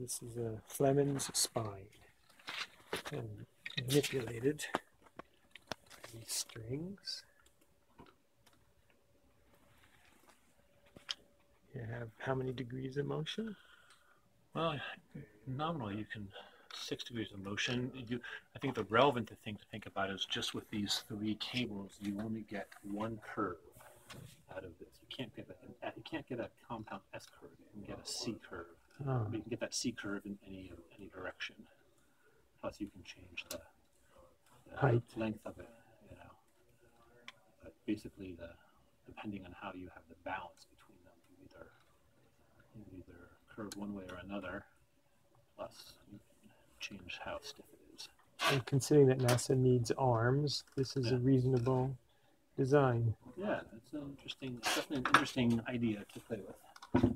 this is a Flemons' spine. And manipulated these strings. You have how many degrees of motion? Well, nominally you can six degrees of motion. You, I think the relevant thing to think about is just with these three cables, you only get one curve out of this. You can't get a, you can't get a compound S curve. You can get a C. Oh, You can get that C curve in any any direction. Plus, you can change the, the Height. length of it. You know, but basically, the depending on how you have the balance between them, you either you either curve one way or another. Plus, you can change how stiff it is. and considering that NASA needs arms, this is a reasonable design. Yeah, it's an interesting, definitely an interesting idea to play with.